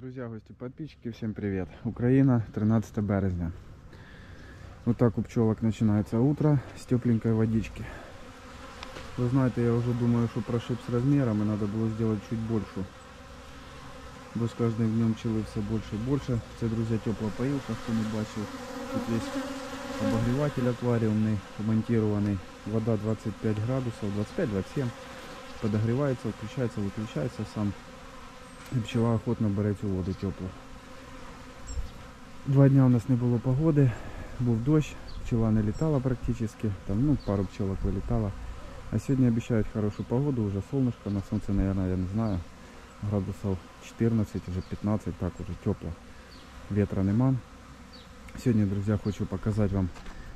Друзі, гості, підписчики, всім привіт. Україна, 13 березня. Вот так у пчелок начинается утро с тепленькой водички. Вы знаете, я уже думаю, что прошиб с размером и надо было сделать чуть больше. Бо з кожним днем пчели все більше і більше. Це, друзі, тепла поїлка, хто не бачив. Тут є обогріватель акваріумний, вмонтирований. Вода 25 градусів, 25-27. Подогрівається, включається, виключається сам. І пчела охотно бере цю воду теплу. Два дня у нас не було погоди, був дощ, пчела не літала практично, там ну, пару пчелок вилітало. А сьогодні обіцяють хорошу погоду, вже солнышко, на сонце, наверное, я не знаю. Градусів 14, вже 15, так уже тепло. Ветра нема. Сьогодні, друзі, хочу показати вам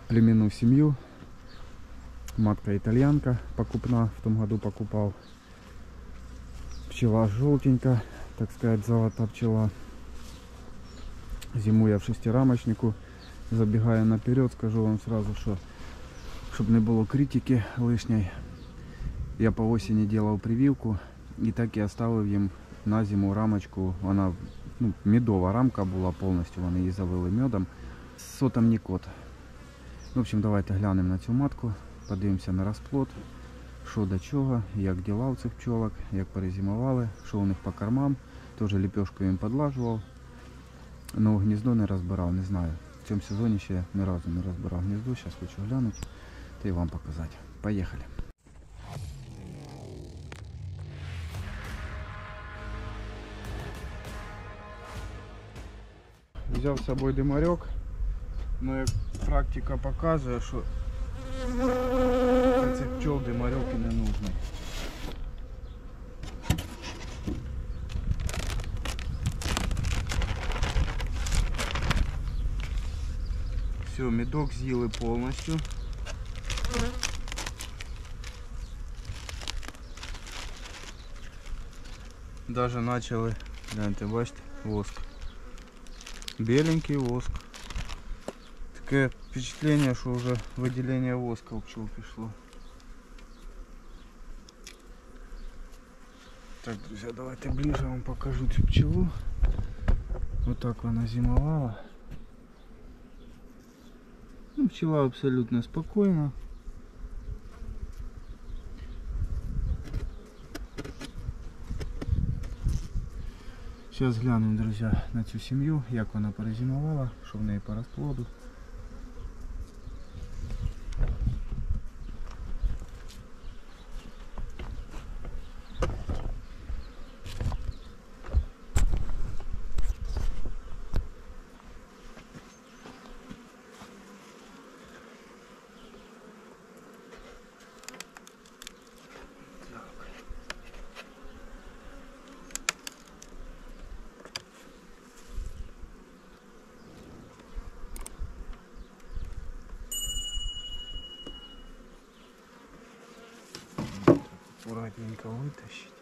племенну сім'ю. Матка італьянка покупна, в том году покупал. Пчела желтенькая, так сказать, золота пчела. Зимуя в шестирамочнику. Забегая наперед, скажу вам сразу, что чтобы не было критики лишней, я по осени делал прививку и так и оставив їм на зиму рамочку. Вона ну, медова рамка була повністю, вони її завели медом. Сотом Нікот. В общем, давайте глянемо на цю матку, подивимося на розплод, що до чого, як діла у цих пчолок, як перезимували, що у них по кормам. Теж ліпешку їм подлажував. Но гніздо не розбирав, не знаю. В цьому сезоні ще ні разу не розбирав гніздо, зараз хочу глянути та й вам показати. Поїхали. Взяв з собою димарьок, ну як практика показує, що для цих пчол димарьок і не нужний. Все, медок з'їли повністю. Даже начали, гляньте, бачите, воск. Беленький воск. Таке впечатление, що вже виділення воска у пчел пішло. Так, друзі, давайте ближе вам покажу цю пчелу. Вот так вона зимовала. Ну, пчела абсолютно спокойна. Сейчас глянемо, друзі, на цю сім'ю, як вона перезимувала, що в неї по розплоду. Аккуратненько вытащить.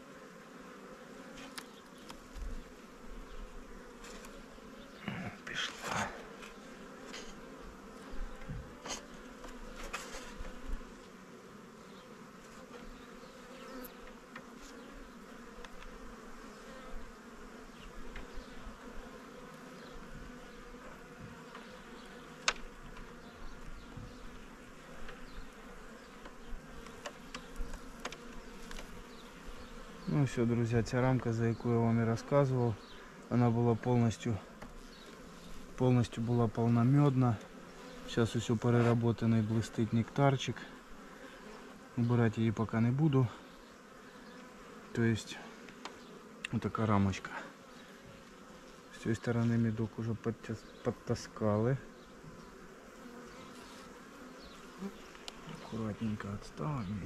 Ну все, друзья, ця рамка, за яку я вам і розказував, вона була повністю повністю була полномедна. Зараз усе переработаний блистить нектарчик. Убирати її поки не буду. То есть вот така рамочка. З цієї сторони медок уже подтаскали. Аккуратненько отставим.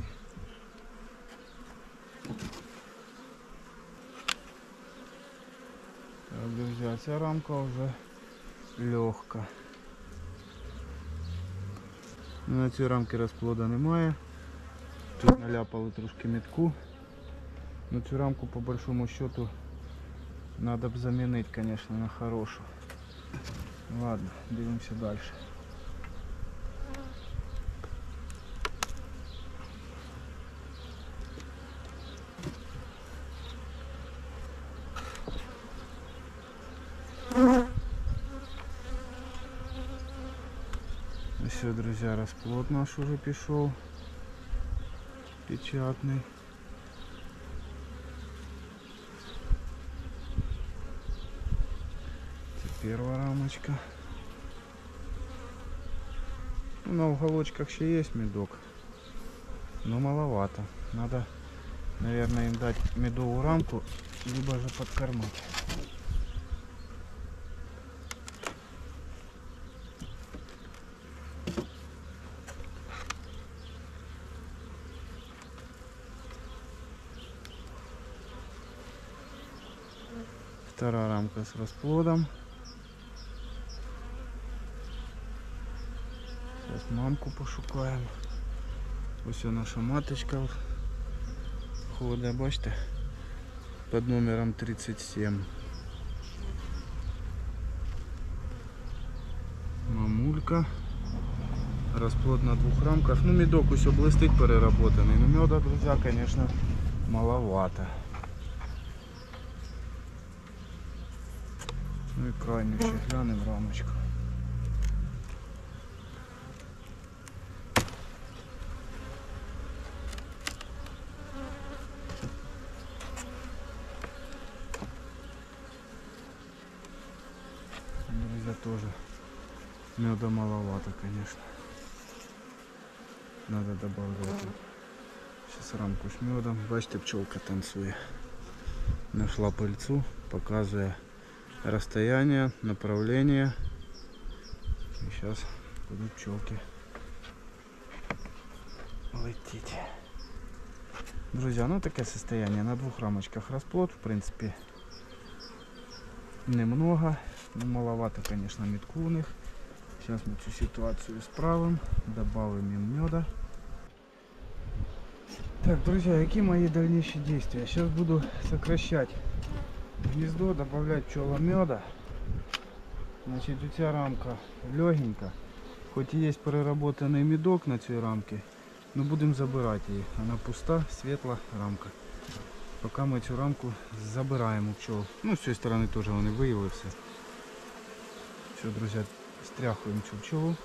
Так, друзі, ця рамка вже легка. На цій рамці розплода немає. Тут наляпали трошки метку. Но цю рамку по большому счету надо б замінити, конечно, на хорошу. Ладно, дивимося далі. Все, друзья, расплод наш уже пішов. Печатный. Це перша рамочка. Ну, на уголочках ще є медок. Но маловато. Надо, наверное, им дать медовую рамку, либо же подкормить. Вторая рамка с расплодом. Сейчас мамку пошукаємо. Ось наша маточка ходить, бачите, під номером 37. Мамулька. Расплод на двух рамках. Ну, медок все блистить переработанный. Но меда, друзья, конечно, маловато. Ну і крайню ще глянемо рамочку. Друзья, тоже меда маловато, конечно. Надо добавлять. Сейчас рамку с медом. Бачите, пчелка танцує. Нашла пыльцу, показывая расстояние, направление. И сейчас будут пчелки лететь. Друзья, ну такое состояние. На двух рамочках расплод, в принципе, немного. Ну, маловато, конечно, метку у них. Сейчас мы всю ситуацию исправим, добавим им меда. Так, друзья, какие мои дальнейшие действия? Сейчас буду сокращать гнездо, добавлять пчеломеда. Значит, у тебя рамка легенька. Хоть и есть переработанный медок на цій рамці, но будемо забирати її. Вона пуста, світла рамка. Поки ми цю рамку забираємо пчел. Ну, з цієї сторони теж вони виявили все. Друзі, стряхуємо цю пчелу.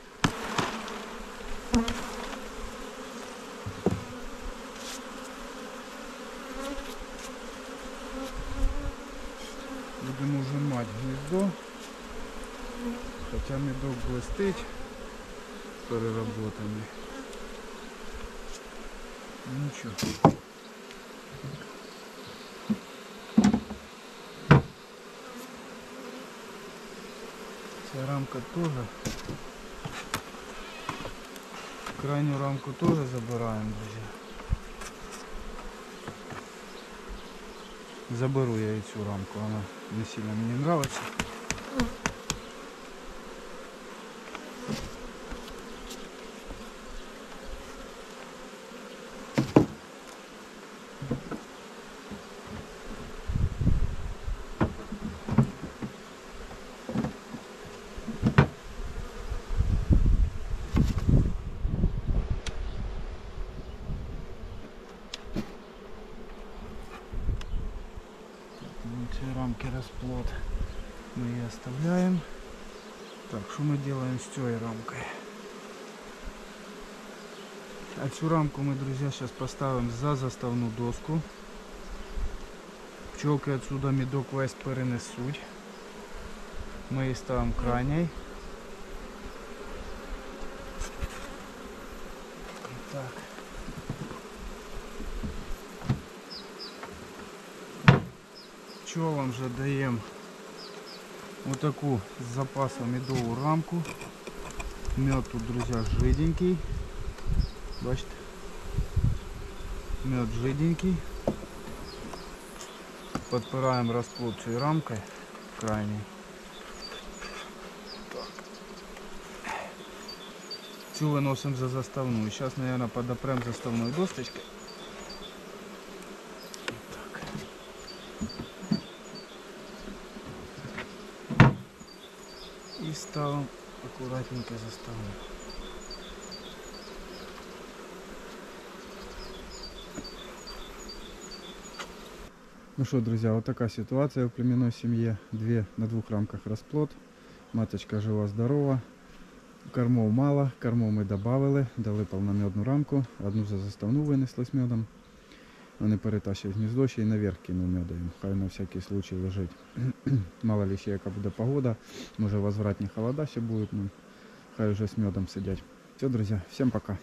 Хоча медок блистить переработаний. Нічого. Ця рамка теж. Крайню рамку теж забираємо, друзі. Заберу я і цю рамку, вона не сильно мені нравится. ми її оставляємо. Так, що ми робимо з цією рамкою? А цю рамку ми, друзі, зараз поставимо за заставну доску. Пчелки отсюда медок весь перенесуть. Ми її ставимо крайній. Так. пчелам же даємо отаку з запасом медову рамку. Мед тут, друзья, жиденький. Бачите? Мед жиденький. Подпираємо розплод цією рамкою крайней. Так. Цю виносимо за заставну. Зараз, наверное, подопрем заставною досточкой. Ставим аккуратненько заставну. Ну что, друзья, вот такая ситуация в племенной семье. Две на двух рамках расплод. Маточка жива-здорова. Кормов мало, кормов ми додали, дали повномедну рамку, одну за заставну винесли з медом. Вони перетащать гніздо, ще й наверх кинув меда їм, хай на всякий случай лежить. Мало ли ще яка буде погода, може возвратні холода ще будуть, ну, хай вже з медом сидять. Все, друзі, всім пока.